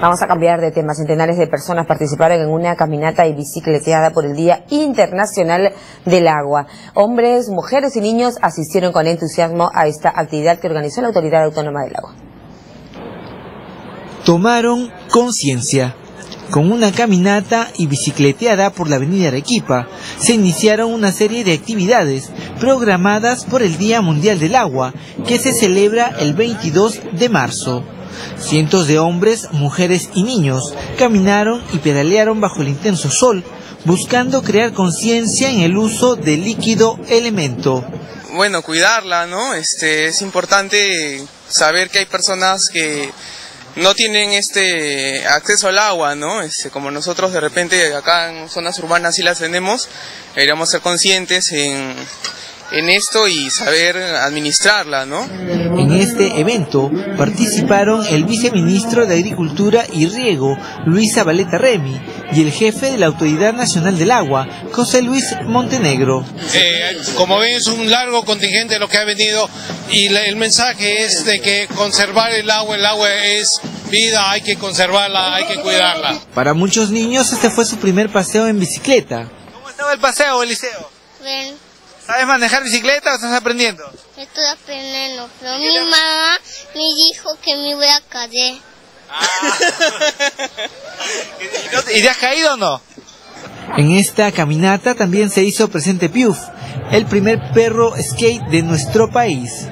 Vamos a cambiar de tema. Centenares de personas participaron en una caminata y bicicleteada por el Día Internacional del Agua. Hombres, mujeres y niños asistieron con entusiasmo a esta actividad que organizó la Autoridad Autónoma del Agua. Tomaron conciencia. Con una caminata y bicicleteada por la avenida Arequipa, se iniciaron una serie de actividades programadas por el Día Mundial del Agua, que se celebra el 22 de marzo. Cientos de hombres, mujeres y niños caminaron y pedalearon bajo el intenso sol, buscando crear conciencia en el uso del líquido elemento. Bueno, cuidarla, ¿no? Este, es importante saber que hay personas que no tienen este acceso al agua, ¿no? Este, como nosotros de repente acá en zonas urbanas sí las tenemos, deberíamos ser conscientes en en esto y saber administrarla, ¿no? En este evento participaron el viceministro de Agricultura y Riego, Luisa Valeta Remy, y el jefe de la Autoridad Nacional del Agua, José Luis Montenegro. Eh, como ven, es un largo contingente lo que ha venido y el mensaje es de que conservar el agua, el agua es vida, hay que conservarla, hay que cuidarla. Para muchos niños este fue su primer paseo en bicicleta. ¿Cómo estaba el paseo, Eliseo? Bien. ¿Sabes manejar bicicleta o estás aprendiendo? Estoy aprendiendo, pero mi mamá me dijo que me voy a caer. Ah. ¿Y te has caído o no? En esta caminata también se hizo presente Piuf, el primer perro skate de nuestro país.